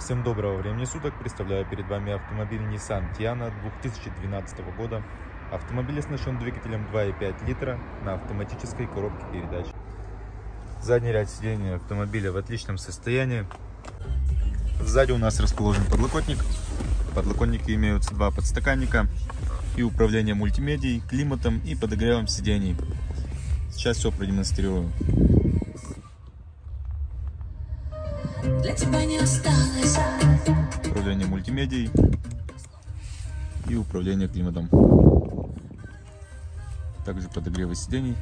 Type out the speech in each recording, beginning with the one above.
Всем доброго времени суток. Представляю перед вами автомобиль Nissan Tiana 2012 года. Автомобиль оснащен двигателем 2,5 литра на автоматической коробке передач. Задний ряд сидений автомобиля в отличном состоянии. Сзади у нас расположен подлокотник. В подлокотнике имеются два подстаканника и управление мультимедией, климатом и подогревом сидений. Сейчас все продемонстрирую. Для тебя не осталось Управление мультимедией и управление климатом. Также подогревы сидений.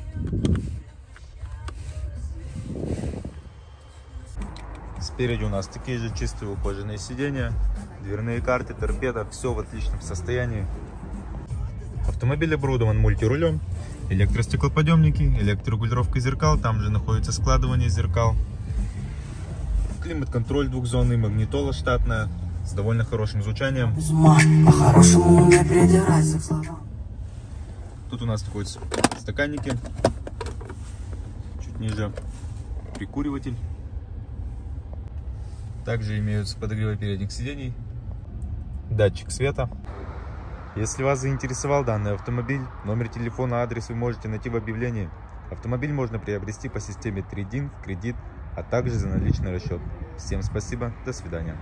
Спереди у нас такие же чистые ухоженные сиденья, дверные карты, торпеда, все в отличном состоянии. Автомобиль оборудован мультирулем, электростеклоподъемники, электрорегулировка зеркал, там же находится складывание зеркал. Климат-контроль двухзонный, магнитола штатная, с довольно хорошим звучанием. Тут у нас находятся стаканники, чуть ниже прикуриватель. Также имеются подогревы передних сидений, датчик света. Если вас заинтересовал данный автомобиль, номер телефона, адрес вы можете найти в объявлении. Автомобиль можно приобрести по системе 3DIN в кредит, а также за наличный расчет. Всем спасибо, до свидания.